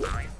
Nine.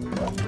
Woo-hoo-hoo!